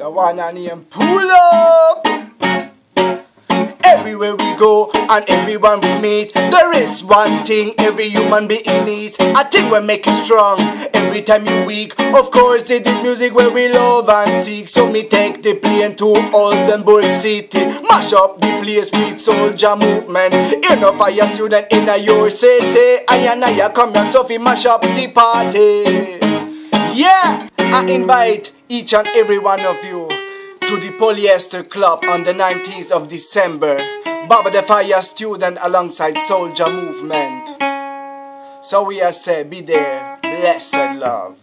The one I name pull up. Everywhere we go and everyone we meet, there is one thing every human being needs. A thing we make it strong every time you weak. Of course, it is music where we love and seek. So me take the plane to Oldenburg City, mash up the place with Souljah Movement. You a Fayahstudent in a your city, I and I come here, so we mash up the party. Yeah, I invite each and every one of you to the Polyester Club on the 19th of December. Baba the Fayahstudent alongside Souljah Movement. So we are say, be there, blessed love.